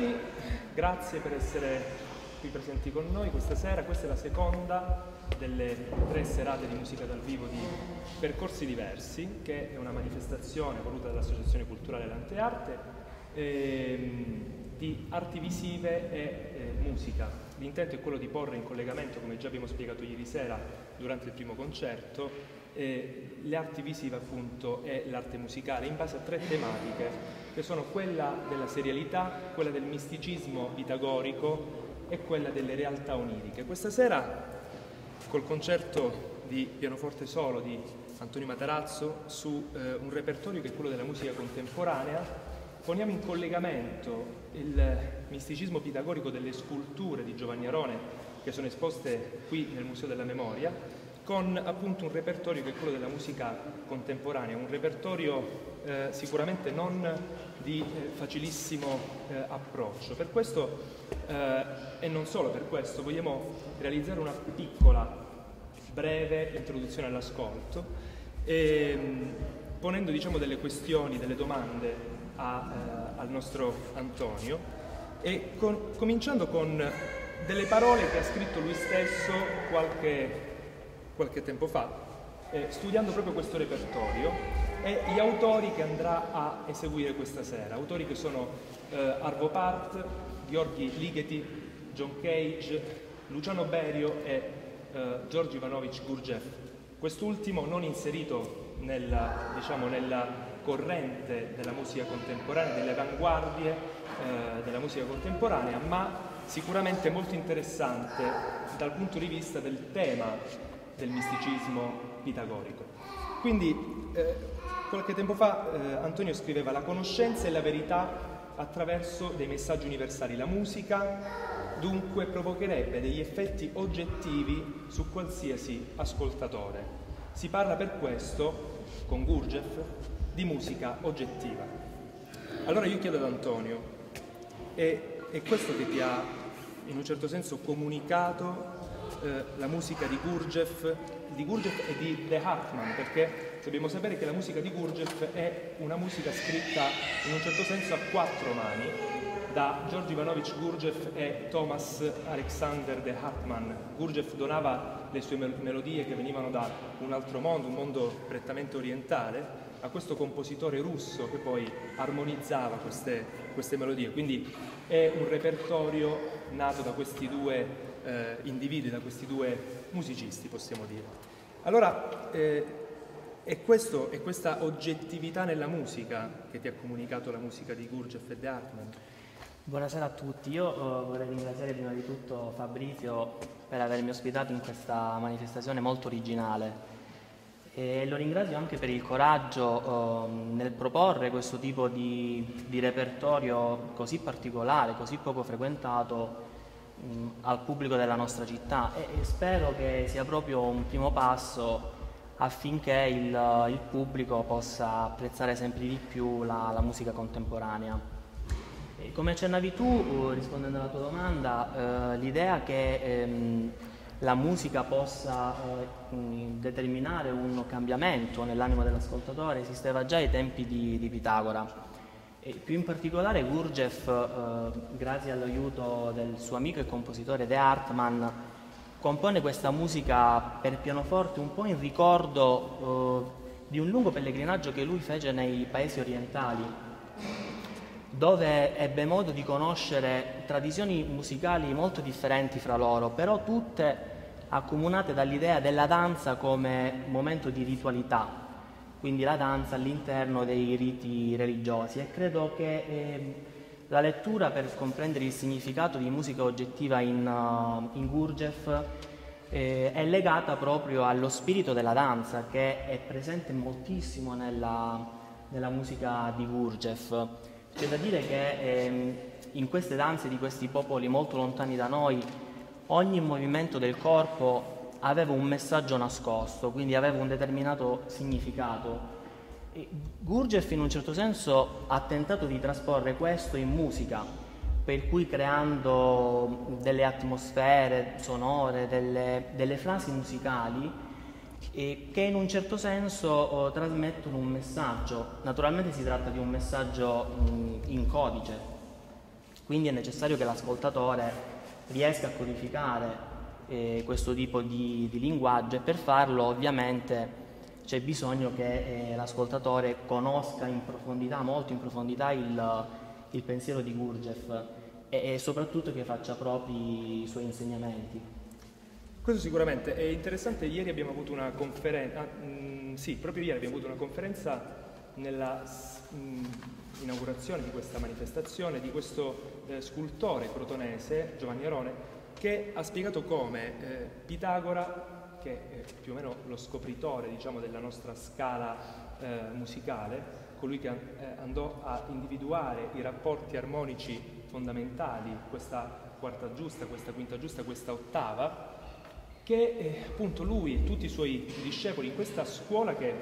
tutti, grazie per essere qui presenti con noi questa sera. Questa è la seconda delle tre serate di musica dal vivo di Percorsi Diversi, che è una manifestazione voluta dall'Associazione Culturale Lantearte ehm, di arti visive e eh, musica. L'intento è quello di porre in collegamento, come già abbiamo spiegato ieri sera durante il primo concerto, eh, le arti visive appunto e l'arte musicale in base a tre tematiche che sono quella della serialità, quella del misticismo pitagorico e quella delle realtà oniriche. Questa sera col concerto di pianoforte solo di Antonio Matarazzo su eh, un repertorio che è quello della musica contemporanea poniamo in collegamento il misticismo pitagorico delle sculture di Giovanni Arone che sono esposte qui nel Museo della Memoria con appunto un repertorio che è quello della musica contemporanea, un repertorio eh, sicuramente non di eh, facilissimo eh, approccio. Per questo, eh, e non solo per questo, vogliamo realizzare una piccola, breve introduzione all'ascolto, ehm, ponendo diciamo, delle questioni, delle domande a, eh, al nostro Antonio e con, cominciando con delle parole che ha scritto lui stesso qualche qualche tempo fa, eh, studiando proprio questo repertorio e gli autori che andrà a eseguire questa sera, autori che sono eh, Arvo Part, Gheorghi Ligeti, John Cage, Luciano Berio e eh, Giorgio Ivanovic Gurgev. Quest'ultimo non inserito nella, diciamo, nella corrente della musica contemporanea, delle avanguardie eh, della musica contemporanea, ma sicuramente molto interessante dal punto di vista del tema del misticismo pitagorico. Quindi eh, qualche tempo fa eh, Antonio scriveva la conoscenza e la verità attraverso dei messaggi universali. La musica dunque provocherebbe degli effetti oggettivi su qualsiasi ascoltatore. Si parla per questo, con Gurdjieff, di musica oggettiva. Allora io chiedo ad Antonio, è, è questo che ti ha in un certo senso comunicato eh, la musica di Gurdjieff, di Gurdjieff e di The Hartman, perché dobbiamo sapere che la musica di Gurdjieff è una musica scritta in un certo senso a quattro mani da Giorgio Ivanovich Gurdjieff e Thomas Alexander de Hartmann. Gurdjieff donava le sue melodie che venivano da un altro mondo, un mondo prettamente orientale, a questo compositore russo che poi armonizzava queste, queste melodie. Quindi è un repertorio nato da questi due eh, individui, da questi due musicisti, possiamo dire. Allora, eh, è, questo, è, questa oggettività nella musica che ti ha comunicato la musica di Gurdjieff e De Hartmann? Buonasera a tutti, io uh, vorrei ringraziare prima di tutto Fabrizio per avermi ospitato in questa manifestazione molto originale e lo ringrazio anche per il coraggio uh, nel proporre questo tipo di, di repertorio così particolare, così poco frequentato al pubblico della nostra città e, spero che sia proprio un primo passo affinché il, il pubblico possa apprezzare sempre di più la, la musica contemporanea. E come accennavi tu, uh, rispondendo alla tua domanda, uh, l'idea che ehm, la musica possa uh, determinare un cambiamento nell'animo dell'ascoltatore esisteva già ai tempi di, di Pitagora. E più in particolare Gurdjieff, eh, grazie all'aiuto del suo amico e compositore De Hartmann, compone questa musica per pianoforte un po' in ricordo eh, di un lungo pellegrinaggio che lui fece nei paesi orientali, dove ebbe modo di conoscere tradizioni musicali molto differenti fra loro, però tutte accomunate dall'idea della danza come momento di ritualità, quindi la danza all'interno dei riti religiosi e credo che eh, la lettura per comprendere il significato di musica oggettiva in, uh, in Gurdjieff eh, è legata proprio allo spirito della danza che è presente moltissimo nella, nella musica di Gurdjieff. C'è da dire che eh, in queste danze di questi popoli molto lontani da noi ogni movimento del corpo aveva un messaggio nascosto, quindi aveva un determinato significato. E Gurdjieff in un certo senso ha tentato di trasporre questo in musica, per cui creando delle atmosfere sonore, delle, delle frasi musicali che in un certo senso oh, trasmettono un messaggio. Naturalmente si tratta di un messaggio mh, in codice, Quindi è necessario che l'ascoltatore riesca a codificare eh, questo tipo di, di, linguaggio e per farlo ovviamente c'è bisogno che eh, l'ascoltatore conosca in profondità, molto in profondità il, il pensiero di Gurdjieff e, e soprattutto che faccia propri i suoi insegnamenti. Questo sicuramente è interessante. Ieri abbiamo avuto una conferenza, ah, mm, sì, proprio ieri abbiamo avuto una conferenza nella mh, mm, inaugurazione di questa manifestazione di questo eh, scultore crotonese, Giovanni Arone, che ha spiegato come eh, Pitagora, che è più o meno lo scopritore diciamo, della nostra scala eh, musicale, colui che eh, andò a individuare i rapporti armonici fondamentali, questa quarta giusta, questa quinta giusta, questa ottava, che eh, appunto lui e tutti i suoi discepoli in questa scuola che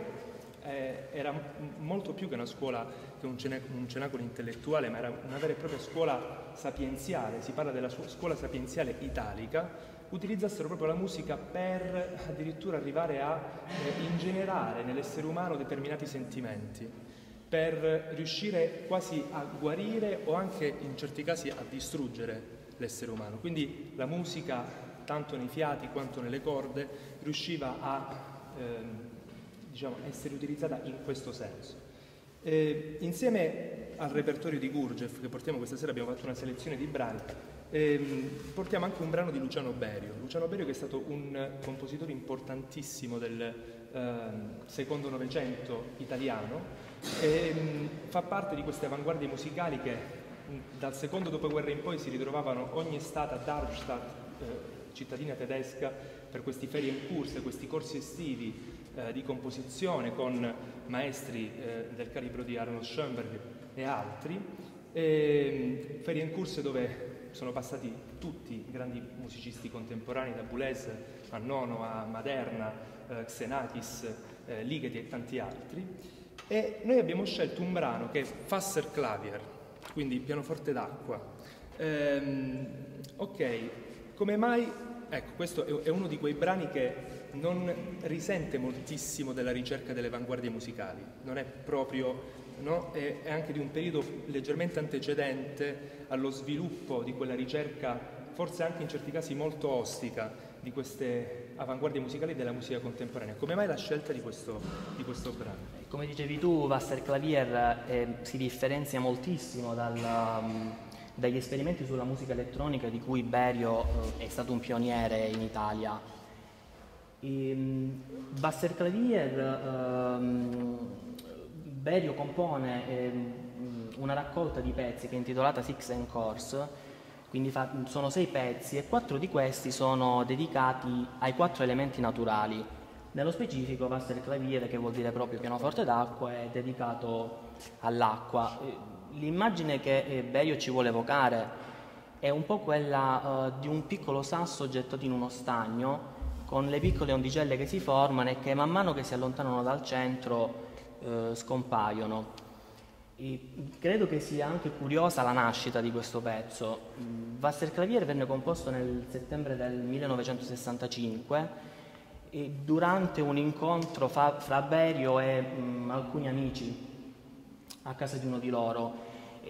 eh, era molto più che una scuola, che un, un, cenacolo intellettuale, ma era una vera e propria scuola sapienziale, si parla della scuola sapienziale italica, utilizzassero proprio la musica per addirittura arrivare a eh, ingenerare nell'essere umano determinati sentimenti, per riuscire quasi a guarire o anche in certi casi a distruggere l'essere umano. Quindi la musica tanto nei fiati quanto nelle corde, riusciva a ehm, diciamo, essere utilizzata in questo senso. Eh, insieme al repertorio di Gurdjieff che portiamo questa sera, abbiamo fatto una selezione di brani, ehm, portiamo anche un brano di Luciano Berio. Luciano Berio che è stato un compositore importantissimo del ehm, secondo Novecento italiano, ehm, fa parte di queste avanguardie musicali che dal secondo dopoguerra in poi si ritrovavano ogni estate a Darmstadt eh, cittadina tedesca per questi Ferienkurs, questi corsi estivi eh, di composizione con maestri eh, del calibro di Arnold Schoenberg e altri, e, Ferienkurs dove sono passati tutti i grandi musicisti contemporanei, da Boulez a Nono a Maderna, eh, Xenakis, eh, Ligeti e tanti altri. E noi abbiamo scelto un brano che è Fasser Clavier, quindi pianoforte d'acqua. Ehm, ok, come mai Ecco, questo è uno di quei brani che non risente moltissimo della ricerca delle avanguardie musicali, non è proprio, no? è, è anche di un periodo leggermente antecedente allo sviluppo di quella ricerca, forse anche in certi casi molto ostica, di queste avanguardie musicali della musica contemporanea. Come mai la scelta di questo, di questo brano? Come dicevi tu, Vaster Clavier eh, si differenzia moltissimo dal... Um dagli esperimenti sulla musica elettronica di cui Berio eh, è stato un pioniere in Italia. E, um, Basser Clavier, ehm, Berio compone eh, una raccolta di pezzi che è intitolata Six and Course, quindi fa, sono sei pezzi e quattro di questi sono dedicati ai quattro elementi naturali. Nello specifico Basser Clavier, che vuol dire proprio pianoforte d'acqua, è dedicato all'acqua l'immagine che eh, Berio ci vuole evocare è un po' quella uh, di un piccolo sasso gettato in uno stagno con le piccole ondicelle che si formano e che man mano che si allontanano dal centro uh, scompaiono. E credo che sia anche curiosa la nascita di questo pezzo. Vaster Clavier venne composto nel settembre del 1965 e durante un incontro fra, fra Berio e mh, alcuni amici a casa di uno di loro.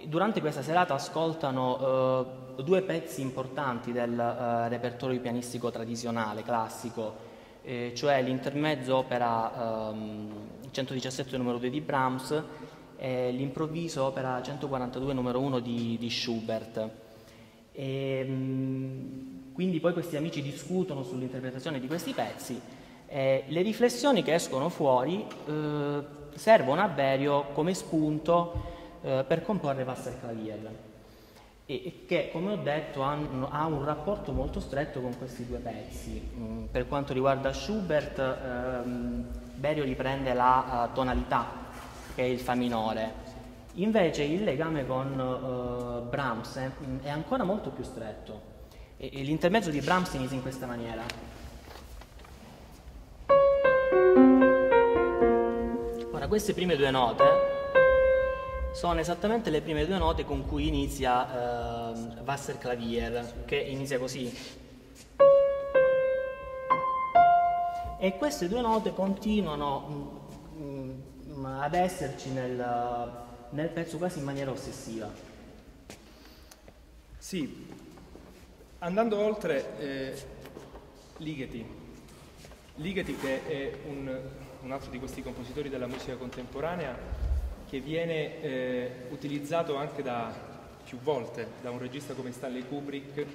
Durante questa serata ascoltano eh, due pezzi importanti del eh, repertorio pianistico tradizionale, classico, eh, cioè l'intermezzo opera 117 ehm, numero 2 di Brahms e l'improvviso opera 142 numero 1 di, di Schubert. E, ehm, quindi poi questi amici discutono sull'interpretazione di questi pezzi e le riflessioni che escono fuori eh, servono a Berio come spunto eh, per comporre Wasser Clavier e che come ho detto ha, ha, un rapporto molto stretto con questi due pezzi. Mm, per quanto riguarda Schubert, ehm, Berio riprende la uh, tonalità che è il Fa minore, invece il legame con uh, Brahms è, è, ancora molto più stretto e, e l'intermezzo di Brahms inizia in questa maniera. Ora, queste prime due note sono esattamente le prime due note con cui inizia eh, Wasser Clavier, che inizia così. E queste due note continuano mm, mm, ad esserci nel, nel pezzo quasi in maniera ossessiva. Sì, andando oltre, eh, Ligeti. Ligeti che è un, un, altro di questi compositori della musica contemporanea che viene eh, utilizzato anche da, più volte da un regista come Stanley Kubrick,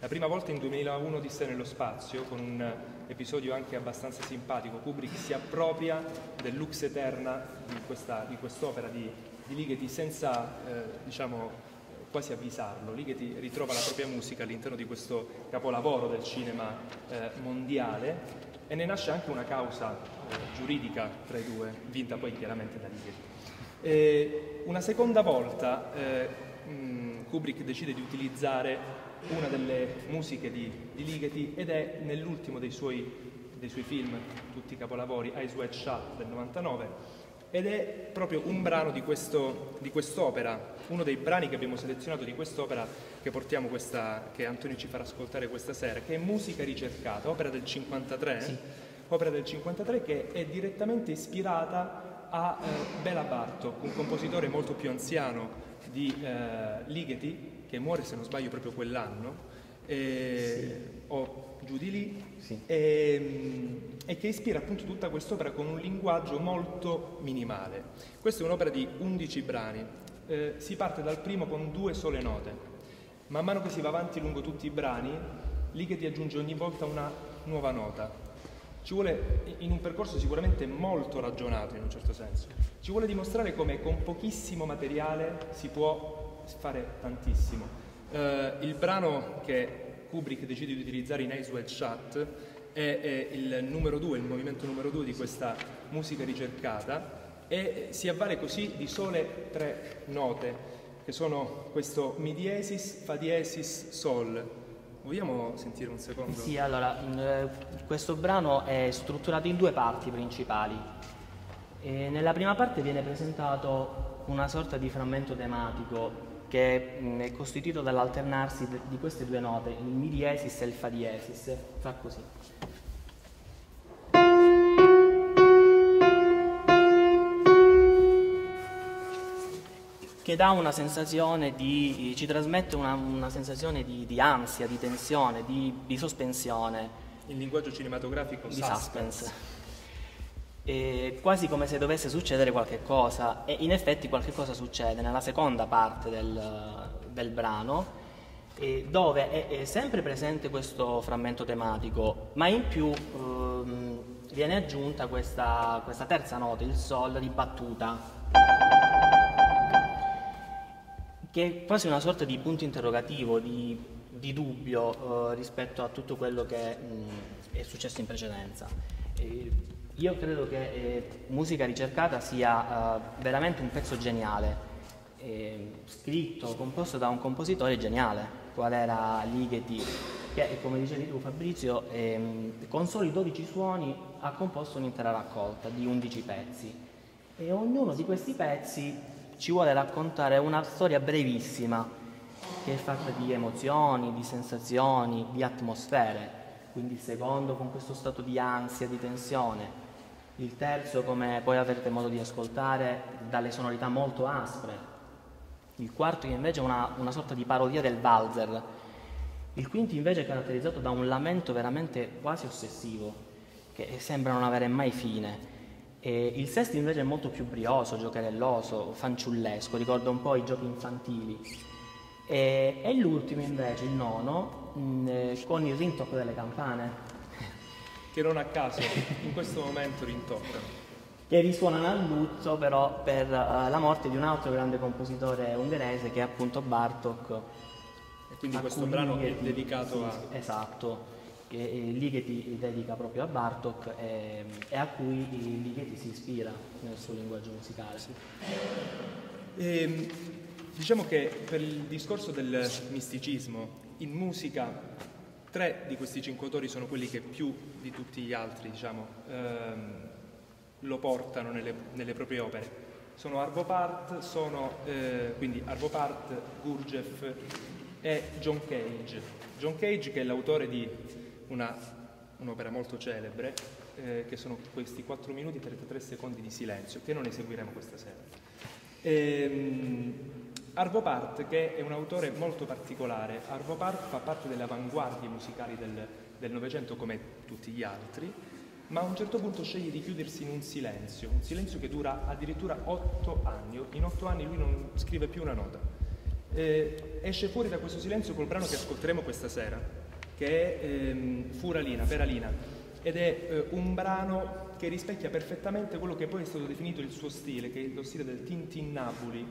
la prima volta in 2001 di Sé nello spazio, con un episodio anche abbastanza simpatico. Kubrick si appropria del lux eterna di, questa, di quest'opera di, di Ligeti senza, eh, diciamo, quasi avvisarlo. Ligeti ritrova la propria musica all'interno di questo capolavoro del cinema eh, mondiale e ne nasce anche una causa eh, giuridica tra i due, vinta poi chiaramente da Ligeti. E una seconda volta eh, mh, Kubrick decide di utilizzare una delle musiche di, di Ligeti ed è nell'ultimo dei suoi, dei suoi film, tutti i capolavori, Eyes Wide Shut del 99, ed è proprio un brano di, questo, di, quest'opera, uno dei brani che abbiamo selezionato di quest'opera che portiamo questa, che Antonio ci farà ascoltare questa sera, che è Musica ricercata, opera del 53, sì. opera del 53 che è direttamente ispirata a eh, Bela Bartok, un compositore molto più anziano di eh, Ligeti, che muore se non sbaglio proprio quell'anno, e, sì. o giù di lì, sì. e, e, che ispira appunto tutta quest'opera con un linguaggio molto minimale. Questa è un'opera di 11 brani, eh, si parte dal primo con due sole note, man mano che si va avanti lungo tutti i brani, lì che ti aggiunge ogni volta una nuova nota. Ci vuole, in un percorso sicuramente molto ragionato in un certo senso, ci vuole dimostrare come con pochissimo materiale si può fare tantissimo. Uh, il brano che Kubrick decide di utilizzare in Eyes Wide Shut è, è il numero due, il movimento numero due di questa musica ricercata e si avvale così di sole tre note che sono questo Mi diesis, Fa diesis, Sol. Vogliamo sentire un secondo? Sì, allora, eh, questo brano è strutturato in due parti principali. E nella prima parte viene presentato una sorta di frammento tematico che è costituito dall'alternarsi di queste due note, il Mi diesis e il Fa diesis. Fa così. Che dà una sensazione di, ci trasmette una, una sensazione di, di, ansia, di tensione, di, di, sospensione. Il linguaggio cinematografico di suspense. suspense quasi come se dovesse succedere qualche cosa e in effetti qualche cosa succede nella seconda parte del, del brano dove è, è, sempre presente questo frammento tematico ma in più ehm, viene aggiunta questa, questa terza nota, il sol ribattuta che è quasi una sorta di punto interrogativo, di, di dubbio eh, rispetto a tutto quello che mh, è successo in precedenza. E io credo che eh, musica ricercata sia uh, veramente un pezzo geniale, eh, scritto, composto da un compositore geniale, qual era Ligeti, che come dicevi tu Fabrizio, eh, con soli 12 suoni ha composto un'intera raccolta di 11 pezzi e ognuno di questi pezzi ci vuole raccontare una storia brevissima che è fatta di emozioni, di sensazioni, di atmosfere. Quindi il secondo con questo stato di ansia, di tensione, il terzo, come poi avrete modo di ascoltare, dalle sonorità molto aspre, il quarto che invece è una, una sorta di parodia del valzer, il quinto invece è caratterizzato da un lamento veramente quasi ossessivo, che sembra non avere mai fine. E il sesto invece è molto più brioso, giocherelloso, fanciullesco, ricorda un po' i giochi infantili. E, e l'ultimo invece, il nono, mh, eh, con il rintocco delle campane, che non a caso in questo momento rintoccano. Che risuonano a lutto però per uh, la morte di un altro grande compositore ungherese che è appunto Bartok. E quindi questo brano è dedicato sì, a... Esatto, Ligeti dedica proprio a Bartok e, e a cui Ligeti si ispira nel suo linguaggio musicale. Sì. E, ehm, diciamo che per il discorso del misticismo, in musica Tre di questi cinque autori sono quelli che più di tutti gli altri diciamo, ehm, lo portano nelle, nelle, proprie opere. Sono Arvo Part, sono, eh, quindi Arvo Part, Gurdjieff e John Cage. John Cage che è l'autore di un'opera molto celebre, eh, che sono questi 4 minuti e 33 secondi di silenzio, che non eseguiremo questa sera. Ehm, Arvo Part, che è un autore molto particolare, Arvo Part fa parte delle avanguardie musicali del Novecento come tutti gli altri, ma a un certo punto sceglie di chiudersi in un silenzio, un silenzio che dura addirittura otto anni. In otto anni lui non scrive più una nota. Eh, esce fuori da questo silenzio col brano che ascolteremo questa sera, che è ehm, Furalina, Peralina, ed è eh, un brano che rispecchia perfettamente quello che poi è stato definito il suo stile, che è lo stile del Tintinnabuli,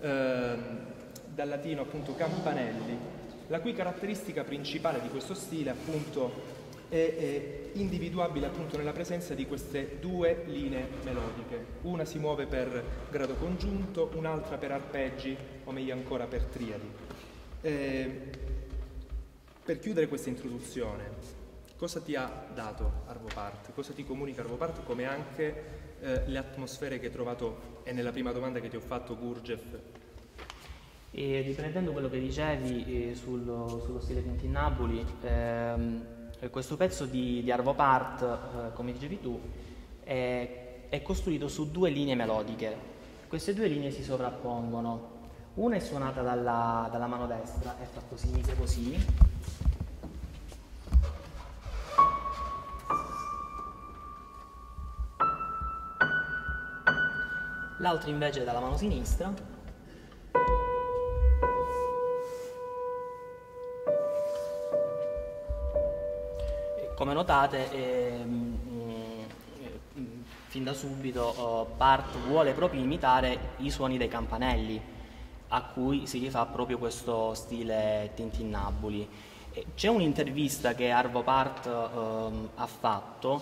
eh, dal latino appunto campanelli, la cui caratteristica principale di questo stile appunto è, è individuabile appunto nella presenza di queste due linee melodiche. Una si muove per grado congiunto, un'altra per arpeggi o meglio ancora per triadi. Eh, per chiudere questa introduzione, cosa ti ha dato Arvopart? Cosa ti comunica Arvopart come anche eh, le atmosfere che hai trovato e nella prima domanda che ti ho fatto Gurgev e riprendendo quello che dicevi eh, sullo, sullo, stile Tintinnabuli, ehm, questo pezzo di, di Arvo Part, eh, come dicevi tu, è, è, costruito su due linee melodiche. Queste due linee si sovrappongono. Una è suonata dalla, dalla mano destra e fa così, così, l'altra invece dalla mano sinistra. Come notate, ehm, mm, fin da subito oh, Bart vuole proprio imitare i suoni dei campanelli, a cui si rifà proprio questo stile tintinnabuli. C'è un'intervista che Arvo Part eh, ha fatto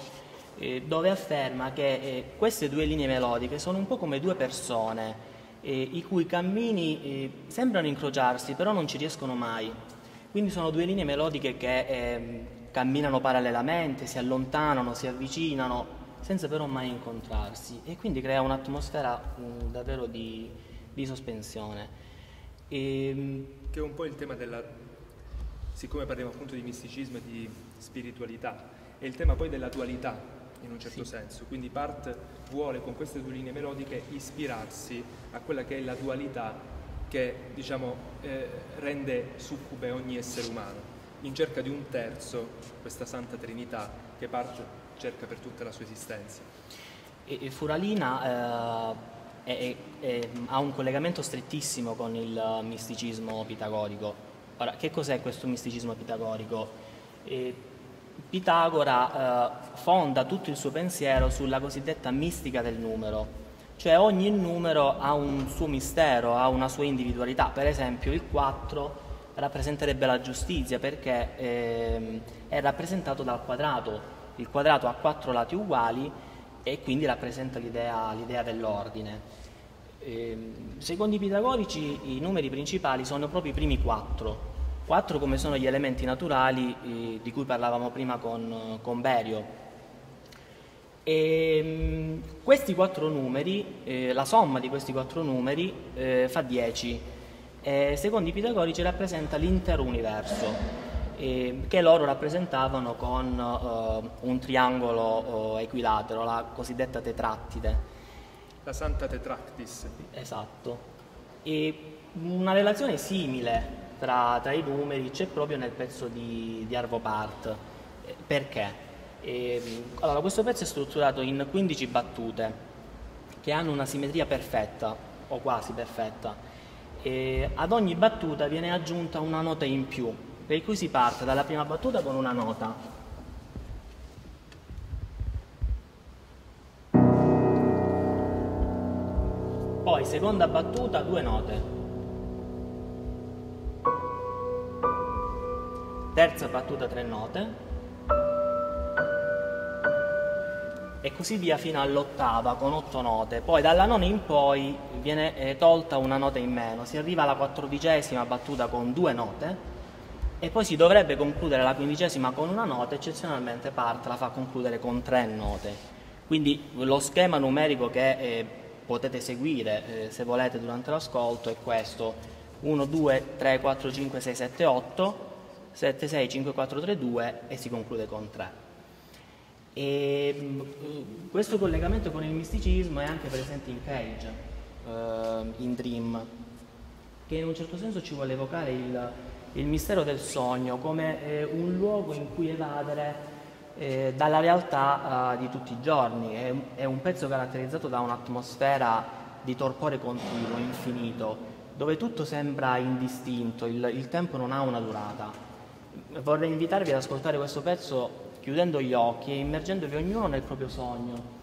eh, dove afferma che eh, queste due linee melodiche sono un po' come due persone eh, i cui cammini eh, sembrano incrociarsi però non ci riescono mai. Quindi sono due linee melodiche che ehm, camminano parallelamente, si allontanano, si avvicinano senza però mai incontrarsi e quindi crea un'atmosfera mm, davvero di, di sospensione. E, ehm, che è un po' il tema della, siccome parliamo appunto di misticismo e di spiritualità, è il tema poi della dualità in un certo sì. senso, quindi Part vuole con queste due linee melodiche ispirarsi a quella che è la dualità che diciamo, eh, rende succube ogni essere umano, in cerca di un terzo, questa Santa Trinità che Part cerca per tutta la sua esistenza. E, e Furalina eh, è, è, ha un collegamento strettissimo con il misticismo pitagorico. Ora, che cos'è questo misticismo pitagorico? E Pitagora eh, fonda tutto il suo pensiero sulla cosiddetta mistica del numero, cioè ogni numero ha un suo mistero, ha una sua individualità. Per esempio il 4 rappresenterebbe la giustizia perché eh, è rappresentato dal quadrato. Il quadrato ha quattro lati uguali e quindi rappresenta l'idea, l'idea dell'ordine. Eh, secondo i pitagorici i numeri principali sono proprio i primi quattro, Quattro come sono gli elementi naturali eh, di cui parlavamo prima con, con Berio. E, mh, mm, questi quattro numeri, eh, la somma di questi quattro numeri eh, fa 10. secondo i pitagorici rappresenta l'intero universo, che loro rappresentavano con eh, un triangolo eh, equilatero, la cosiddetta tetrattide. La Santa Tetractis. Esatto. E una relazione simile tra, tra, i numeri c'è proprio nel pezzo di, di Arvo Part. Eh, perché? E, ehm, allora, questo pezzo è strutturato in 15 battute che hanno una simmetria perfetta o quasi perfetta. E ad ogni battuta viene aggiunta una nota in più, per cui si parte dalla prima battuta con una nota. Poi seconda battuta, due note. Terza battuta tre note. E così via fino all'ottava con otto note. Poi dalla nona in poi viene eh, tolta una nota in meno, si arriva alla quattordicesima battuta con due note. E poi si dovrebbe concludere la quindicesima con una nota, eccezionalmente parte la fa concludere con tre note. Quindi lo schema numerico che eh, potete seguire eh, se volete durante l'ascolto è questo. 1, 2, 3, 4, 5, 6, 7, 8 765432 e si conclude con 3. E, mm, questo collegamento con il misticismo è anche presente in Cage, uh, in Dream. che in un certo senso ci vuole evocare il, il mistero del sogno come eh, un luogo in cui evadere eh, dalla realtà eh, di tutti i giorni. È, è, un pezzo caratterizzato da un'atmosfera di torpore continuo, infinito, dove tutto sembra indistinto, il, il tempo non ha una durata. Vorrei invitarvi ad ascoltare questo pezzo chiudendo gli occhi e immergendovi ognuno nel proprio sogno.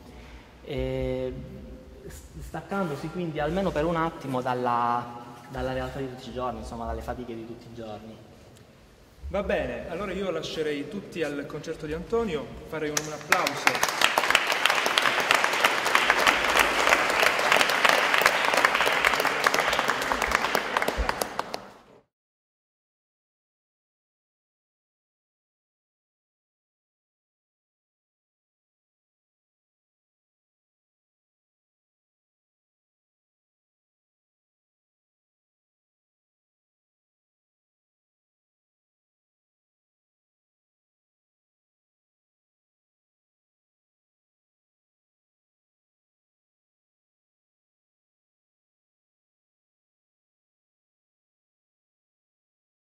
E staccandosi quindi almeno per un attimo dalla, dalla realtà di tutti i giorni, insomma dalle fatiche di tutti i giorni. Va bene, allora io lascerei tutti al concerto di Antonio, farei un applauso.